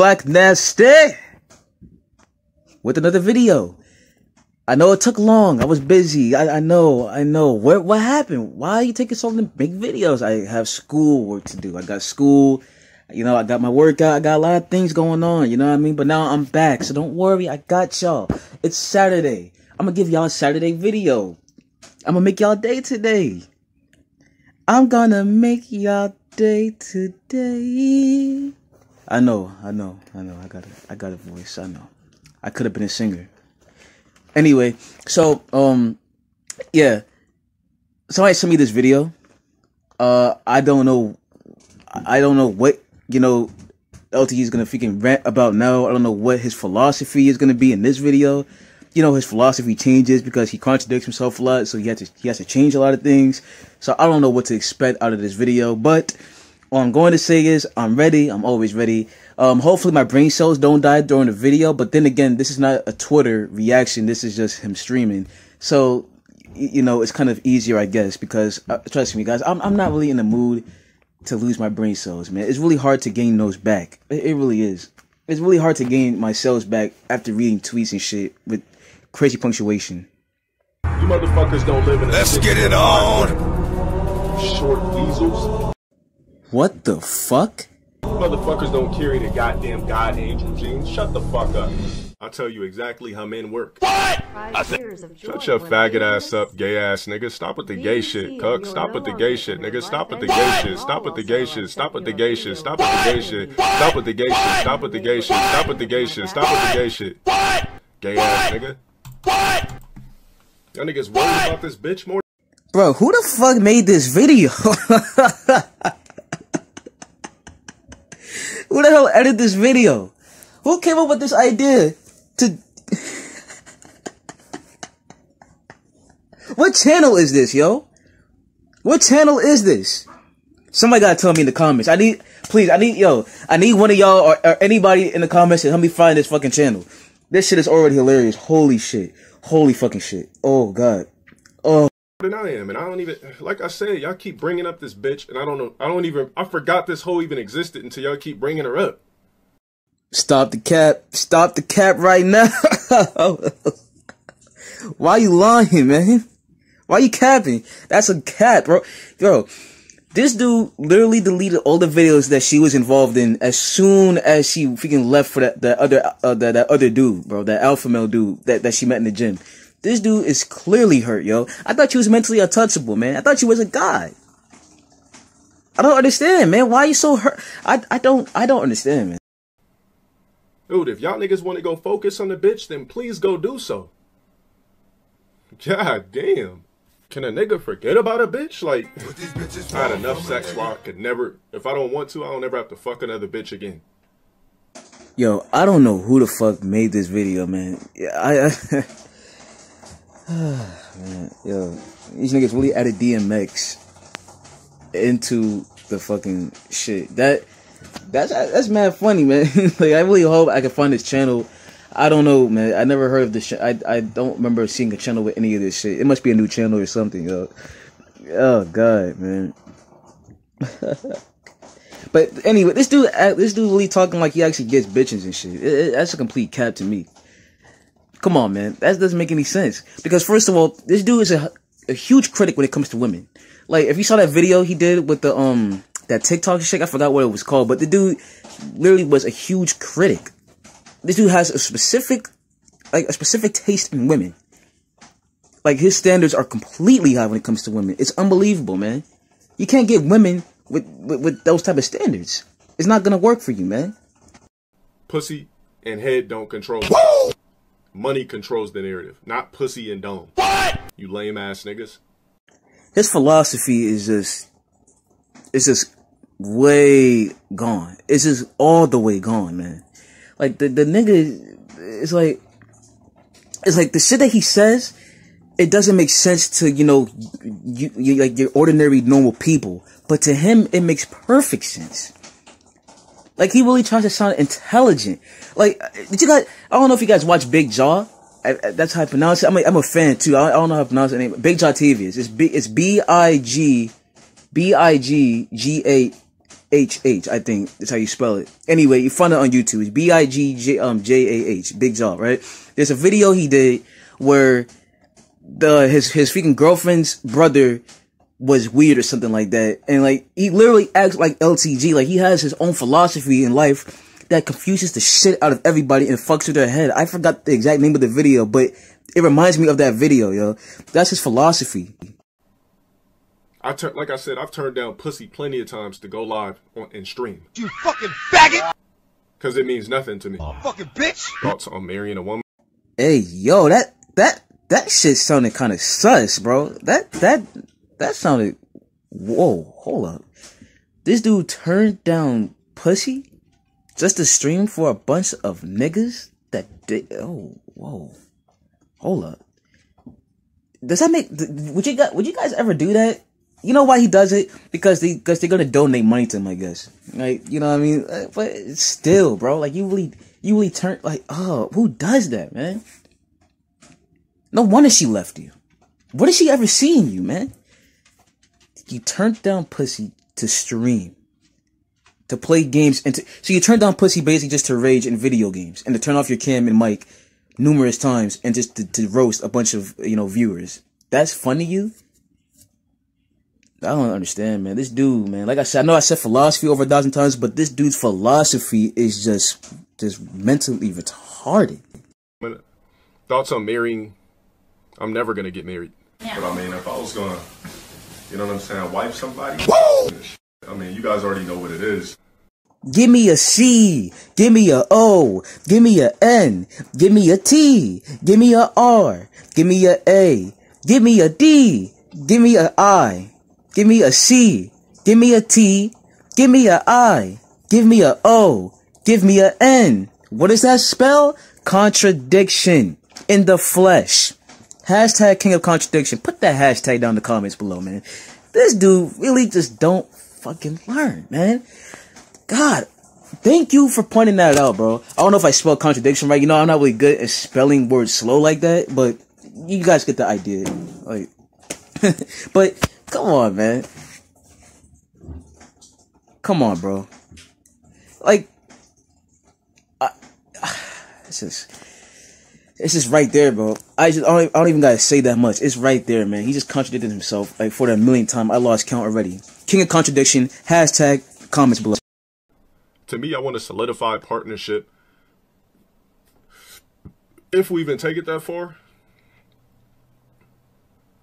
Black Nasty with another video. I know it took long. I was busy. I, I know. I know. What what happened? Why are you taking so long to make videos? I have school work to do. I got school. You know, I got my workout. I got a lot of things going on. You know what I mean? But now I'm back. So don't worry. I got y'all. It's Saturday. I'm gonna give y'all a Saturday video. I'm gonna make y'all day today. I'm gonna make y'all day today. I know, I know, I know. I got a, I got a voice. I know. I could have been a singer. Anyway, so um, yeah. Somebody sent me this video. Uh, I don't know. I don't know what you know. LTG is gonna freaking rant about now. I don't know what his philosophy is gonna be in this video. You know, his philosophy changes because he contradicts himself a lot, so he has to he has to change a lot of things. So I don't know what to expect out of this video, but all I'm going to say is I'm ready. I'm always ready. Um, hopefully my brain cells don't die during the video. But then again, this is not a Twitter reaction. This is just him streaming. So, you know, it's kind of easier, I guess, because uh, trust me, guys, I'm, I'm not really in the mood to lose my brain cells, man. It's really hard to gain those back. It, it really is. It's really hard to gain my cells back after reading tweets and shit with crazy punctuation. You motherfuckers don't live in a Let's get it on. Short weasels. What the fuck? Motherfuckers don't carry the goddamn God angel genes. Shut the fuck up. I'll tell you exactly how men work. Five years of Shut your faggot ass up, gay ass nigga. Stop with the gay shit, cuck. Stop with the gay shit, nigga. Stop with the gay shit. Stop with the gay shit. Stop with the gay shit. Stop with the gay shit. Stop with the gay shit. Stop with the gay shit. Stop with the gay shit. Stop with the gay shit. Gay ass nigga. Y'all niggas worried about this bitch more Bro, who the fuck made this video? who the hell edited this video? Who came up with this idea to... what channel is this, yo? What channel is this? Somebody gotta tell me in the comments. I need, please, I need, yo, I need one of y'all or, or anybody in the comments to help me find this fucking channel. This shit is already hilarious. Holy shit. Holy fucking shit. Oh, God. Oh. Than I am, and I don't even like I said. Y'all keep bringing up this bitch, and I don't know. I don't even. I forgot this hoe even existed until y'all keep bringing her up. Stop the cap. Stop the cap right now. Why you lying, man? Why you capping? That's a cap, bro. Bro, this dude literally deleted all the videos that she was involved in as soon as she freaking left for that, that other, uh, that, that other dude, bro. That alpha male dude that, that she met in the gym. This dude is clearly hurt, yo. I thought she was mentally untouchable, man. I thought she was a guy. I don't understand, man. Why are you so hurt? I, I don't, I don't understand, man. Dude, if y'all niggas want to go focus on the bitch, then please go do so. God damn. Can a nigga forget about a bitch? Like, I had enough sex where I could never, if I don't want to, I don't ever have to fuck another bitch again. Yo, I don't know who the fuck made this video, man. Yeah, I, I man, yo, these niggas really added DMX into the fucking shit. That that's that's mad funny, man. like I really hope I can find this channel. I don't know, man. I never heard of this. Sh- I I don't remember seeing a channel with any of this shit. It must be a new channel or something, yo. Oh god, man. but anyway, this dude, uh, this dude really talking like he actually gets bitches and shit. It- it- that's a complete cap to me. Come on, man. That doesn't make any sense. Because first of all, this dude is a, a huge critic when it comes to women. Like, if you saw that video he did with the, um, that TikTok shit, I forgot what it was called, but the dude literally was a huge critic. This dude has a specific, like, a specific taste in women. Like, his standards are completely high when it comes to women. It's unbelievable, man. You can't get women with, with, with those type of standards. It's not gonna work for you, man. Pussy and head don't control. Money controls the narrative, not pussy and dome. What? You lame ass niggas. his philosophy is just it's just way gone. It's just all the way gone, man. Like the the nigga it's like it's like the shit that he says it doesn't make sense to, you know, you, you like your ordinary normal people, but to him it makes perfect sense. Like he really tries to sound intelligent. Like, did you guys? I don't know if you guys watch Big Jah. I, I- that's how I pronounce it. I'm a, I'm a fan too. I, I don't know how to pronounce the name. Big Jah TV. It's B. It's B I G, B I G G A H H. I think that's how you spell it. Anyway, you find it on YouTube. It's B I G J um J A H. Big Jah, right? There's a video he did where the his his freaking girlfriend's brother was weird or something like that, and like he literally acts like LTG. Like he has his own philosophy in life that confuses the shit out of everybody and fucks with their head. I forgot the exact name of the video, but it reminds me of that video, yo. That's his philosophy. I turn like I said, I've turned down pussy plenty of times to go live on and stream. You fucking faggot! Cause it means nothing to me. Fucking bitch! Thoughts on marrying a woman? Hey, yo, that that that shit sounded kind of sus, bro. That that that sounded. Whoa, hold up. This dude turned down pussy just to stream for a bunch of niggas that did. Oh, whoa, hold up. Does that make? Would you guys? Would you guys ever do that? You know why he does it? Because they because they're gonna donate money to him, I guess. Like you know what I mean? Uh, But still, bro, like you really you really turn like oh who does that, man? No wonder she left you. What has she ever seen you, man? You turned down pussy to stream. To play games and to so you turned down pussy basically just to rage in video games and to turn off your cam and mic numerous times and just to, to roast a bunch of you know viewers. That's fun to you? I don't understand, man. This dude, man. Like I said, I know I said philosophy over a thousand times, but this dude's philosophy is just just mentally retarded. Thoughts on marrying? I'm never gonna get married. Yeah. But I mean, if I was gonna, you know what I'm saying, wife somebody, I mean, you guys already know what it is. Give me a C. Give me a O. Give me a N. Give me a T. Give me a R. Give me a A. Give me a D. Give me a I. Give me a C. Give me a T. Give me a I. Give me a O. Give me a N. What does that spell? Contradiction in the flesh. Hashtag king of contradiction. Put that hashtag down in the comments below, man. This dude really just don't fucking learn, man. God, thank you for pointing that out, bro. I don't know if I spelled contradiction right. You know, I'm not really good at spelling words slow like that, but you guys get the idea. Like, but come on, man. Come on, bro. Like, I, it's just, it's just right there, bro. I just, I don't, I don't even gotta say that much. It's right there, man. He just contradicted himself like for the millionth time. I lost count already. King of contradiction. Hashtag comments below. To me, I want to solidify partnership. If we even take it that far.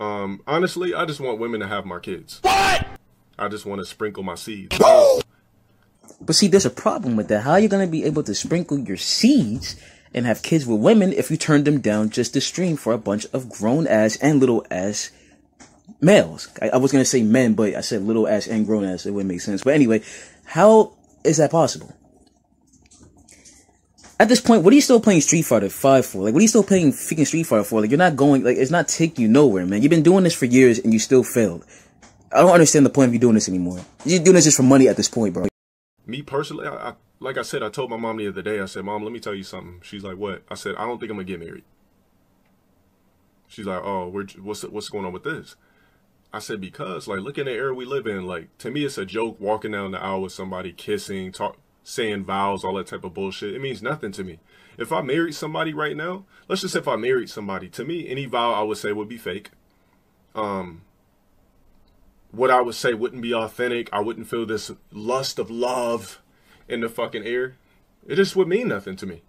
Um, honestly, I just want women to have my kids. What? I just want to sprinkle my seeds. But see, there's a problem with that. How are you gonna be able to sprinkle your seeds and have kids with women if you turn them down just to stream for a bunch of grown ass and little ass males? I, I was gonna say men, but I said little ass and grown ass. It wouldn't make sense. But anyway, how is that possible? At this point, what are you still playing Street Fighter 5 for? Like, what are you still playing freaking Street Fighter for? Like, you're not going, like, it's not taking you nowhere, man. You've been doing this for years and you still failed. I don't understand the point of you doing this anymore. You're doing this just for money at this point, bro. Me personally, I, I like I said, I told my mom the other day. I said, "Mom, let me tell you something." She's like, "What?" I said, "I don't think I'm gonna get married." She's like, "Oh, what's what's going on with this?" I said, "Because like, look in the era we live in. Like, to me, it's a joke walking down the aisle with somebody kissing, talk, saying vows, all that type of bullshit. It means nothing to me. If I married somebody right now, let's just say if I married somebody, to me, any vow I would say would be fake. Um, what I would say wouldn't be authentic. I wouldn't feel this lust of love in the fucking air. It just would mean nothing to me.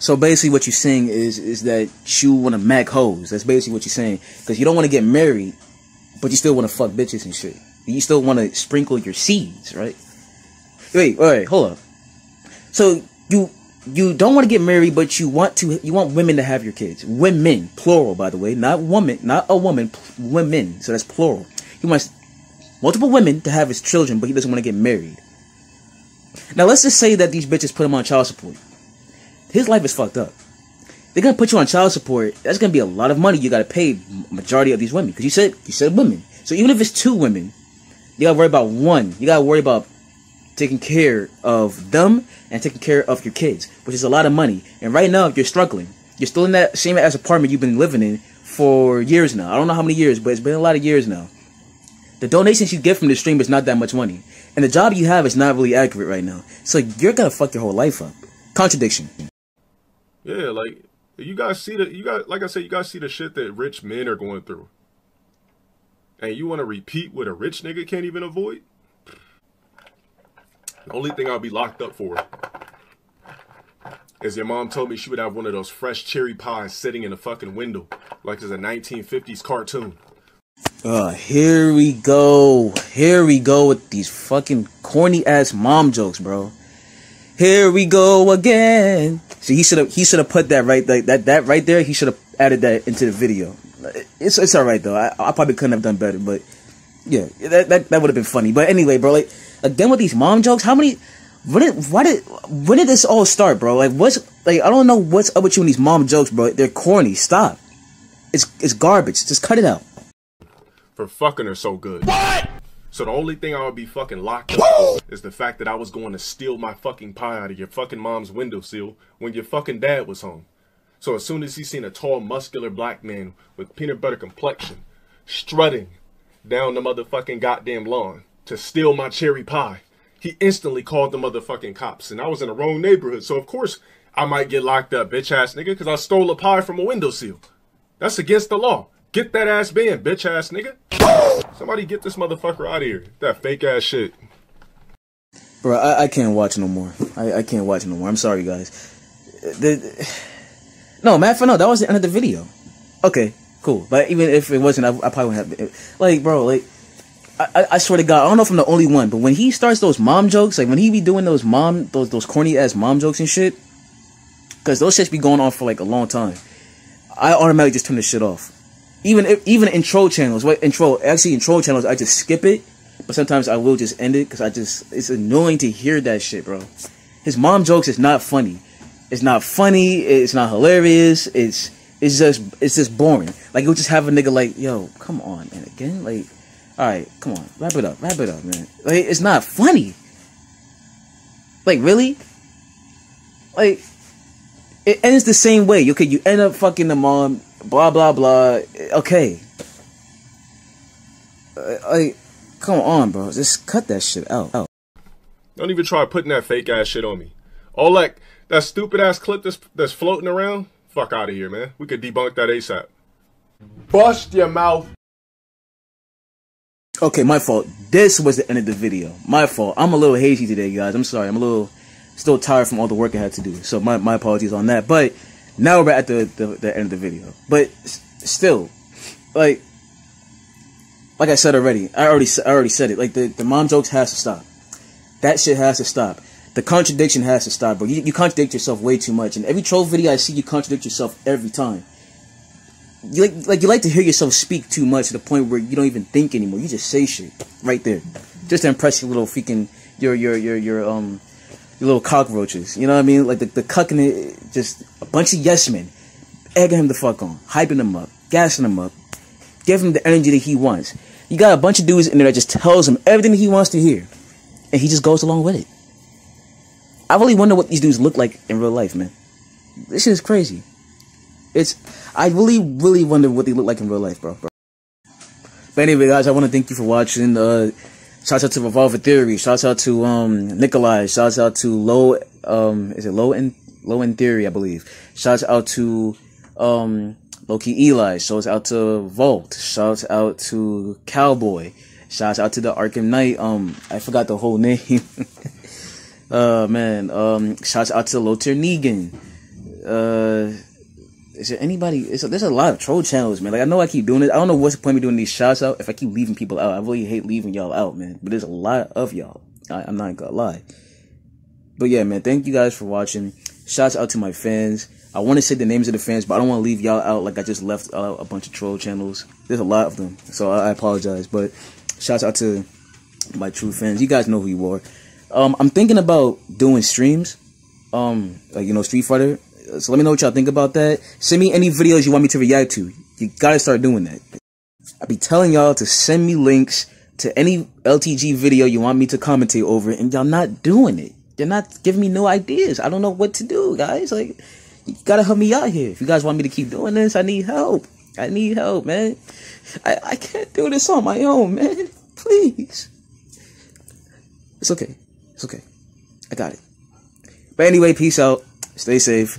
So basically, what you're saying is is that you want to mac hoes. That's basically what you're saying because you don't want to get married, but you still want to fuck bitches and shit. You still want to sprinkle your seeds, right? Wait, wait, hold up. So you you don't want to get married, but you want to you want women to have your kids. Women, plural, by the way, not woman, not a woman, women. So that's plural. He wants multiple women to have his children, but he doesn't want to get married. Now let's just say that these bitches put him on child support. His life is fucked up. They're gonna put you on child support. That's gonna be a lot of money you gotta pay majority of these women because you said you said women. So even if it's two women, you gotta worry about one. You gotta worry about taking care of them and taking care of your kids, which is a lot of money. And right now, you're struggling. You're still in that same ass apartment you've been living in for years now. I don't know how many years, but it's been a lot of years now. The donations you get from the stream is not that much money, and the job you have is not really accurate right now. So you're gonna fuck your whole life up. Contradiction. Yeah, like you guys see the you got like I said, you guys see the shit that rich men are going through. And you want to repeat what a rich nigga can't even avoid? The only thing I'll be locked up for is your mom told me she would have one of those fresh cherry pies sitting in the fucking window, like it's a 1950s cartoon. Uh, here we go. Here we go with these fucking corny ass mom jokes, bro. Here we go again. See, he should have he should have put that right like that that right there. He should have added that into the video. It's it's all right though. I, I probably couldn't have done better, but yeah, that that, that would have been funny. But anyway, bro, like again with these mom jokes, how many? When did why did when did this all start, bro? Like what's like I don't know what's up with you and these mom jokes, bro. They're corny. Stop. It's it's garbage. Just cut it out. For fucking her so good. What? So the only thing I would be fucking locked up is the fact that I was going to steal my fucking pie out of your fucking mom's windowsill when your fucking dad was home. So as soon as he seen a tall, muscular black man with peanut butter complexion strutting down the motherfucking goddamn lawn to steal my cherry pie, he instantly called the motherfucking cops. And I was in the wrong neighborhood, so of course I might get locked up, bitch ass nigga, because I stole a pie from a windowsill. That's against the law. Get that ass banned, bitch ass nigga. Somebody get this motherfucker out of here. That fake ass shit. Bro, I, I can't watch no more. I, I can't watch no more. I'm sorry, guys. The, no, Matt, for no, that was the end of the video. Okay, cool. But even if it wasn't, I, I probably wouldn't have. Like, bro, like, I, I swear to God, I don't know if I'm the only one, but when he starts those mom jokes, like when he be doing those mom, those those corny ass mom jokes and shit, because those shits be going on for like a long time, I automatically just turn the shit off. Even if, even in troll channels, what in troll actually in troll channels, I just skip it, but sometimes I will just end it because I just it's annoying to hear that shit, bro. His mom jokes is not funny. It's not funny. It's not hilarious. It's it's just it's just boring. Like you'll just have a nigga like, yo, come on, man, again, like. All right, come on, wrap it up, wrap it up, man. Like, it's not funny. Like, really? Like, it ends the same way. Okay, you end up fucking the mom, blah blah blah. Okay. Uh, Like, come on, bro. Just cut that shit out. out. Don't even try putting that fake ass shit on me. All that that stupid ass clip that's that's floating around. Fuck out of here, man. We could debunk that ASAP. Bust your mouth. Okay, my fault. This was the end of the video. My fault. I'm a little hazy today, guys. I'm sorry. I'm a little still tired from all the work I had to do. So my, my apologies on that. But now we're at the, the, the end of the video. But still, like, like I said already, I already I already said it. Like the, the mom jokes has to stop. That shit has to stop. The contradiction has to stop, bro. You, you contradict yourself way too much. And every troll video I see, you contradict yourself every time you like like you like to hear yourself speak too much to the point where you don't even think anymore. You just say shit right there, just to impress your little freaking your your your your um your little cockroaches. You know what I mean? Like the the cucking it, just bunch of yes men, egging him the fuck on, hyping him up, gassing him up, giving him the energy that he wants. You got a bunch of dudes in there that just tells him everything he wants to hear, and he just goes along with it. I really wonder what these dudes look like in real life, man. This shit is crazy. It's I really, really wonder what they look like in real life, bro. bro. But anyway, guys, I want to thank you for watching. Uh, shouts out to Revolver Theory. Shouts out to um Nikolai. Shouts out to Low. Um, is it Low in Low in Theory? I believe. Shouts out to um Loki Eli. Shouts out to Volt. Shouts out to Cowboy. Shouts out to the Arkham Knight. Um, I forgot the whole name. uh man. Um, shouts out to Lothar Negan. Uh is there anybody? It's, there's a lot of troll channels, man. Like I know I keep doing it. I don't know what's the point of me doing these shouts out if I keep leaving people out. I really hate leaving y'all out, man. But there's a lot of y'all. I, I'm not gonna lie. But yeah, man. Thank you guys for watching. Shouts out to my fans. I want to say the names of the fans, but I don't want to leave y'all out like I just left out a bunch of troll channels. There's a lot of them, so I, I apologize. But shouts out to my true fans. You guys know who you are. Um, I'm thinking about doing streams. Um, like you know, Street Fighter so let me know what y'all think about that. Send me any videos you want me to react to. You gotta start doing that. I be telling y'all to send me links to any LTG video you want me to commentate over, and y'all not doing it. You're not giving me no ideas. I don't know what to do, guys. Like, you gotta help me out here. If you guys want me to keep doing this, I need help. I need help, man. I, I can't do this on my own, man. Please. It's okay. It's okay. I got it. But anyway, peace out. Stay safe.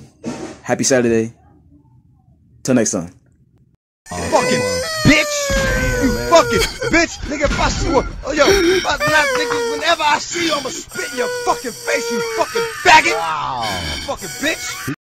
Happy Saturday. Till next time. fucking fucking bitch. Nigga, if I see one, oh yo, I, when I, nigga, whenever I see you, I'ma spit in your fucking face, you fucking faggot. Fucking bitch.